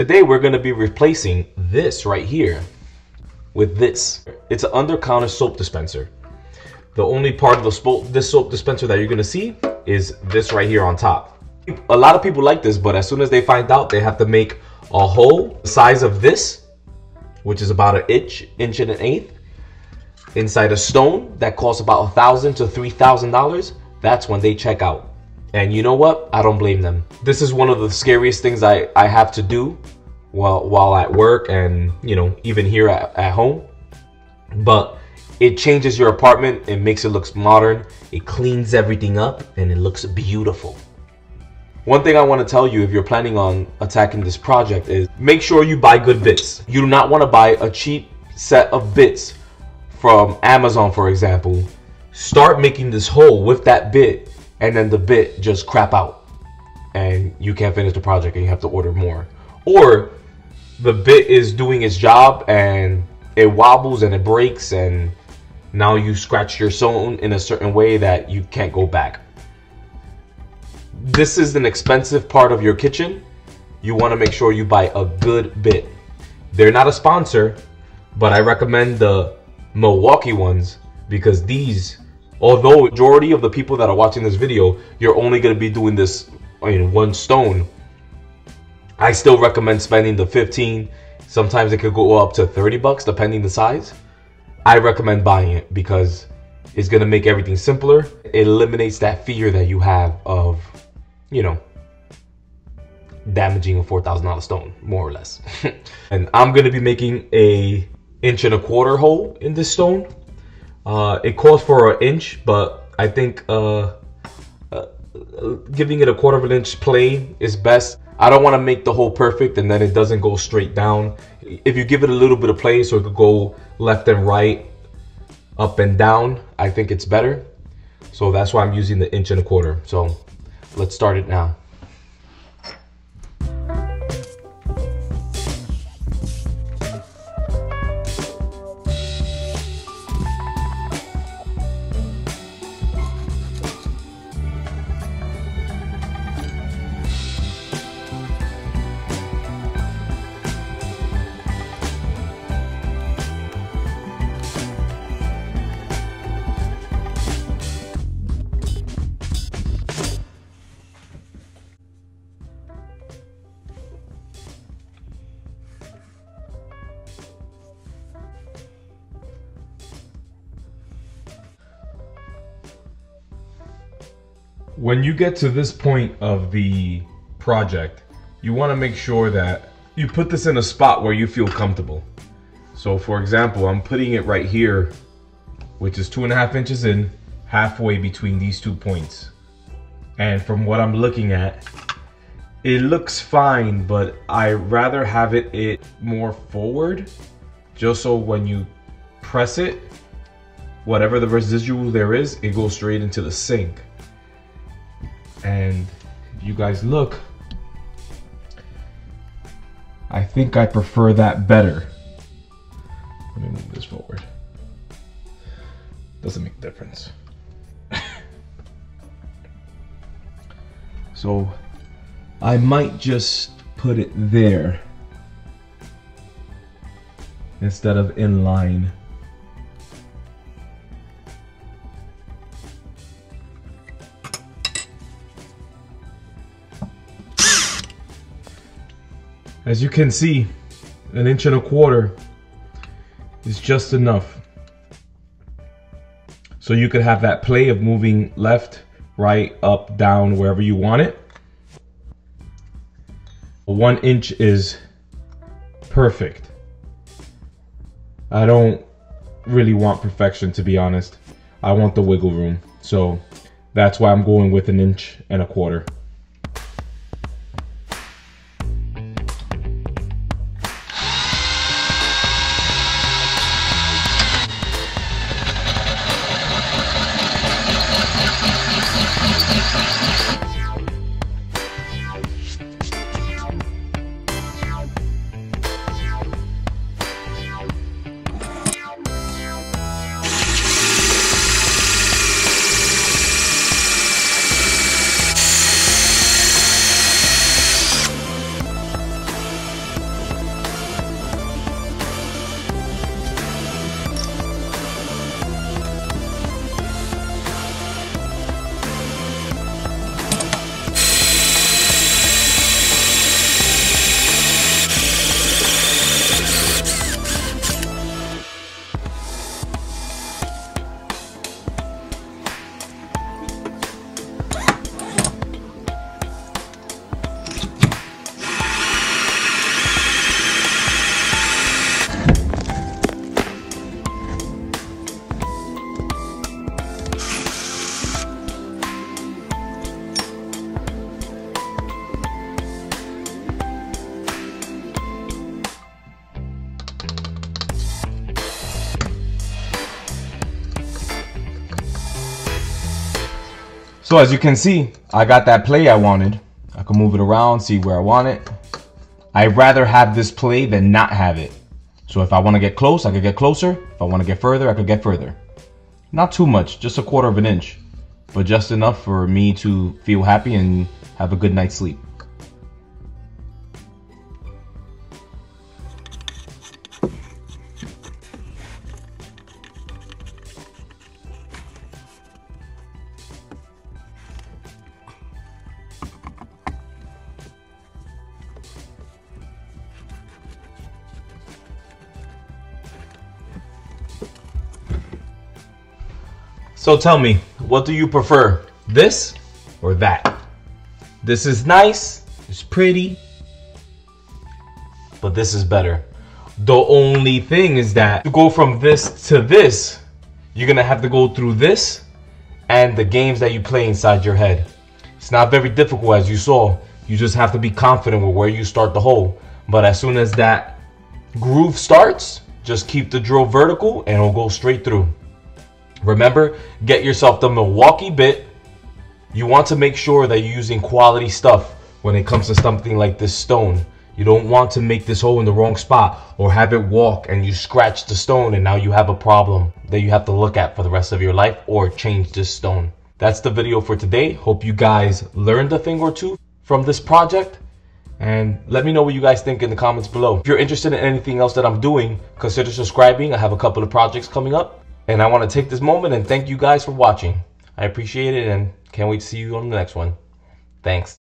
Today we're going to be replacing this right here with this. It's an under counter soap dispenser. The only part of the this soap dispenser that you're going to see is this right here on top. A lot of people like this, but as soon as they find out, they have to make a hole the size of this, which is about an inch, inch and an eighth, inside a stone that costs about a thousand to three thousand dollars. That's when they check out. And you know what? I don't blame them. This is one of the scariest things I, I have to do while while at work and you know even here at, at home. But it changes your apartment, it makes it look modern, it cleans everything up, and it looks beautiful. One thing I want to tell you if you're planning on attacking this project is make sure you buy good bits. You do not want to buy a cheap set of bits from Amazon, for example. Start making this hole with that bit and then the bit just crap out and you can't finish the project and you have to order more. Or the bit is doing its job and it wobbles and it breaks and now you scratch your stone in a certain way that you can't go back. This is an expensive part of your kitchen. You want to make sure you buy a good bit. They're not a sponsor, but I recommend the Milwaukee ones because these although majority of the people that are watching this video, you're only going to be doing this in one stone. I still recommend spending the 15. Sometimes it could go up to 30 bucks depending the size. I recommend buying it because it's going to make everything simpler. It eliminates that fear that you have of, you know, damaging a $4,000 stone, more or less. and I'm going to be making a inch and a quarter hole in this stone uh, it calls for an inch, but I think uh, uh, giving it a quarter of an inch play is best. I don't want to make the hole perfect and then it doesn't go straight down. If you give it a little bit of play so it could go left and right, up and down, I think it's better. So that's why I'm using the inch and a quarter. So let's start it now. When you get to this point of the project, you want to make sure that you put this in a spot where you feel comfortable. So for example, I'm putting it right here, which is two and a half inches in, halfway between these two points. And from what I'm looking at, it looks fine, but I rather have it, it more forward, just so when you press it, whatever the residual there is, it goes straight into the sink and you guys look I think I prefer that better. Let me move this forward. Doesn't make a difference. So I might just put it there instead of in line As you can see, an inch and a quarter is just enough. So you could have that play of moving left, right, up, down, wherever you want it. One inch is perfect. I don't really want perfection to be honest. I want the wiggle room. So that's why I'm going with an inch and a quarter. So as you can see, I got that play I wanted. I can move it around, see where I want it. I'd rather have this play than not have it. So if I want to get close, I could get closer. If I want to get further, I could get further. Not too much, just a quarter of an inch. But just enough for me to feel happy and have a good night's sleep. So tell me, what do you prefer? This or that? This is nice, it's pretty, but this is better. The only thing is that to go from this to this, you're gonna have to go through this and the games that you play inside your head. It's not very difficult as you saw. You just have to be confident with where you start the hole. But as soon as that groove starts, just keep the drill vertical and it'll go straight through. Remember, get yourself the Milwaukee bit. You want to make sure that you're using quality stuff when it comes to something like this stone. You don't want to make this hole in the wrong spot or have it walk and you scratch the stone and now you have a problem that you have to look at for the rest of your life or change this stone. That's the video for today. Hope you guys learned a thing or two from this project and let me know what you guys think in the comments below. If you're interested in anything else that I'm doing, consider subscribing. I have a couple of projects coming up. And I want to take this moment and thank you guys for watching. I appreciate it and can't wait to see you on the next one. Thanks.